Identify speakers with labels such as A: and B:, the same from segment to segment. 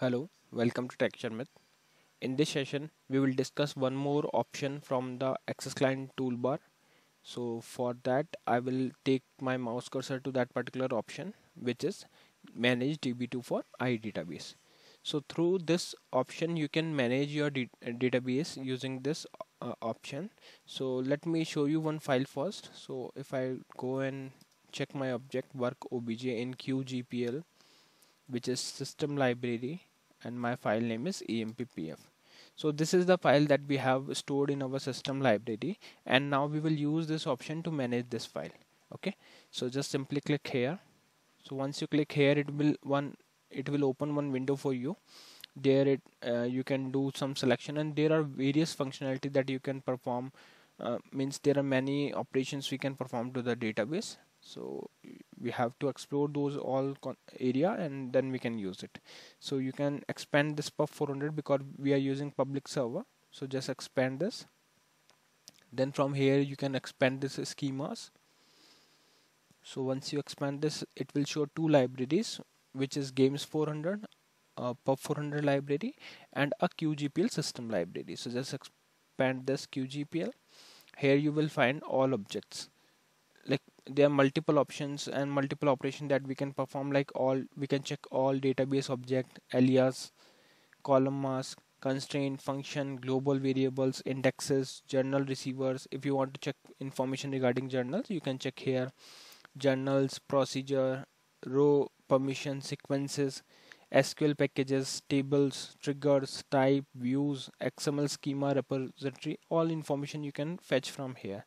A: Hello, welcome to Tech Sharmit. In this session, we will discuss one more option from the Access Client toolbar. So for that, I will take my mouse cursor to that particular option, which is Manage DB2 for iDatabase. So through this option, you can manage your database using this uh, option. So let me show you one file first. So if I go and check my object work obj in QGPL, which is system library and my file name is emppf so this is the file that we have stored in our system library and now we will use this option to manage this file okay? So just simply click here. So once you click here it will one it will open one window for you. There it uh, you can do some selection and there are various functionality that you can perform uh, means there are many operations we can perform to the database so we have to explore those all area and then we can use it. So you can expand this pub 400 because we are using public server. So just expand this. Then from here you can expand this schemas. So once you expand this it will show two libraries which is games 400 uh, pub 400 library and a qgpl system library. So just expand this qgpl here you will find all objects there are multiple options and multiple operation that we can perform like all we can check all database object alias column mask constraint function global variables indexes journal receivers. If you want to check information regarding journals you can check here. Journals procedure row permission sequences SQL packages, tables, triggers, type, views, XML schema repository, all information you can fetch from here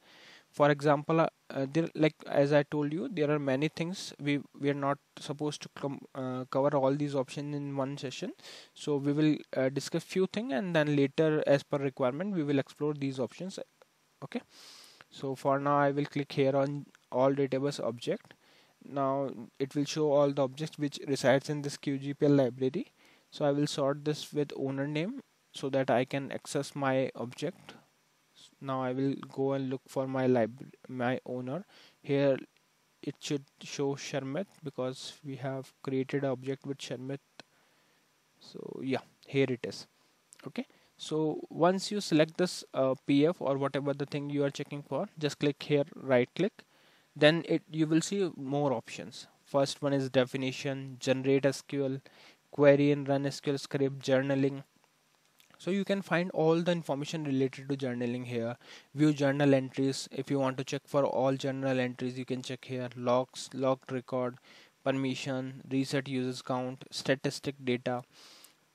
A: for example uh, uh, there like as i told you there are many things we we are not supposed to com- uh, cover all these options in one session. So we will uh, discuss few things and then later as per requirement we will explore these options okay? So for now i will click here on all database object. Now it will show all the objects which resides in this qgpl library. So i will sort this with owner name so that i can access my object now I will go and look for my library my owner. Here it should show Sharmit because we have created an object with Sharmit so yeah here it is. Okay? So once you select this uh, PF or whatever the thing you are checking for just click here right click then it you will see more options. First one is definition generate SQL query and run SQL script journaling so you can find all the information related to journaling here. View journal entries. If you want to check for all journal entries you can check here. Logs logged record permission reset users count statistic data.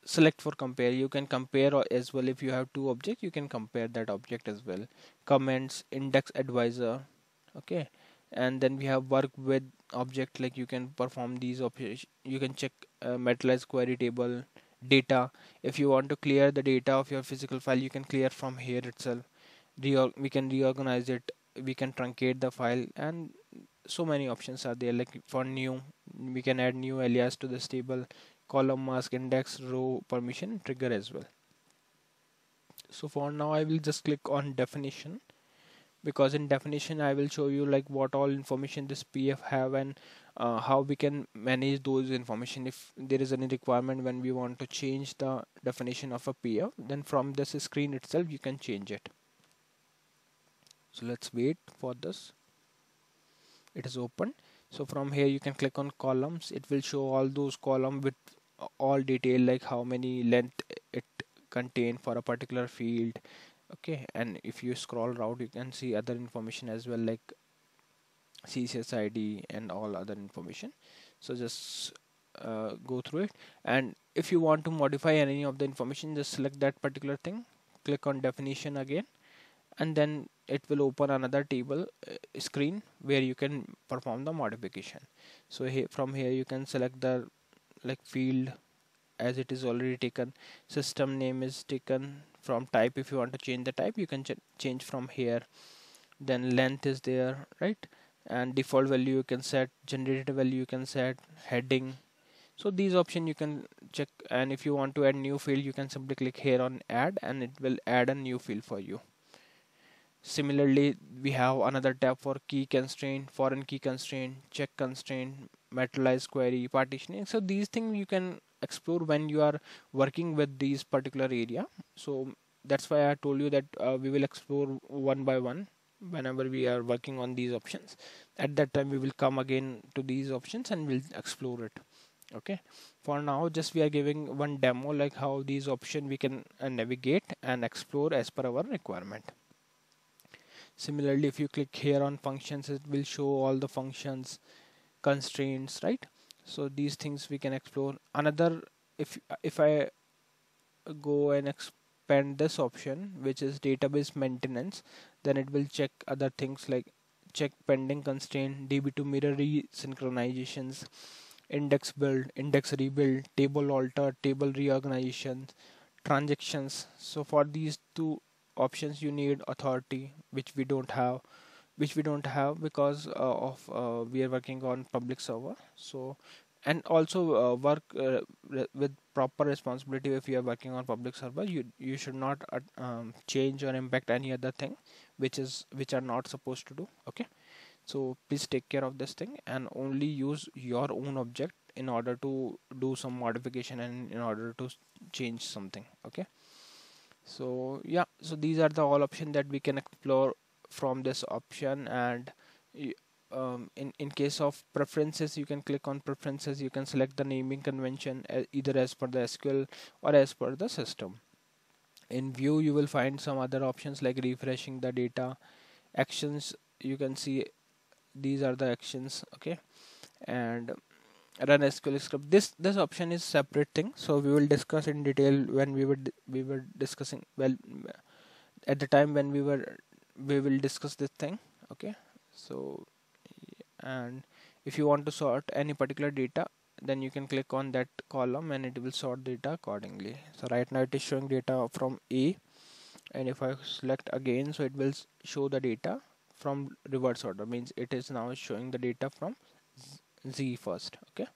A: Select for compare. You can compare as well if you have two objects you can compare that object as well. Comments index advisor. Okay. And then we have work with object like you can perform these operations you can check uh, query table data. If you want to clear the data of your physical file you can clear from here itself. Reor we can reorganize it. We can truncate the file and so many options are there. Like for new we can add new alias to this table column mask index row permission trigger as well. So for now i will just click on definition because in definition I will show you like what all information this PF have and uh, how we can manage those information. If there is any requirement when we want to change the definition of a PF then from this screen itself you can change it. So let's wait for this. It is open. So from here you can click on columns. It will show all those columns with all detail like how many length it contain for a particular field okay and if you scroll out you can see other information as well like CCSID and all other information. So just uh, go through it. And if you want to modify any of the information just select that particular thing click on definition again and then it will open another table uh, screen where you can perform the modification. So here from here you can select the like field as it is already taken system name is taken from type. If you want to change the type you can ch change from here. Then length is there right? And default value you can set generated value you can set heading. So these options you can check. And if you want to add new field you can simply click here on add and it will add a new field for you. Similarly we have another tab for key constraint foreign key constraint check constraint materialize query partitioning. So these things you can explore when you are working with these particular area. So that's why I told you that uh, we will explore one by one whenever we are working on these options. At that time we will come again to these options and we'll explore it. Okay? For now just we are giving one demo like how these options we can uh, navigate and explore as per our requirement. Similarly if you click here on functions it will show all the functions constraints right so these things we can explore. Another if if I go and expand this option which is database maintenance then it will check other things like check pending constraint db2 mirror resynchronizations index build index rebuild table alter table reorganization transactions. So for these two options you need authority which we don't have which we don't have because uh, of uh, we are working on public server. So and also uh, work uh, with proper responsibility if you are working on public server you you should not uh, um, change or impact any other thing which is which are not supposed to do okay? So please take care of this thing and only use your own object in order to do some modification and in order to change something okay? So yeah so these are the all options that we can explore from this option and um, in in case of preferences you can click on preferences. You can select the naming convention uh, either as per the SQL or as per the system. In view you will find some other options like refreshing the data. Actions you can see these are the actions okay? And run SQL script. This this option is separate thing so we will discuss in detail when we were we were discussing well at the time when we were we will discuss this thing okay? So and if you want to sort any particular data then you can click on that column and it will sort data accordingly. So right now it is showing data from A and if I select again so it will show the data from reverse order. Means it is now showing the data from Z first okay?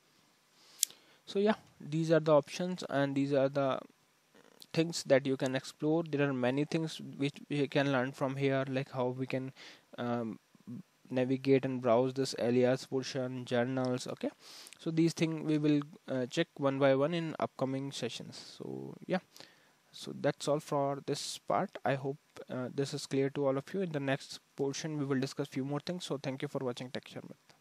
A: So yeah these are the options and these are the things that you can explore. There are many things which we can learn from here like how we can um, navigate and browse this alias portion journals okay? So these things we will uh, check one by one in upcoming sessions. So yeah. So that's all for this part. I hope uh, this is clear to all of you. In the next portion we will discuss few more things. So thank you for watching Tech Sharmit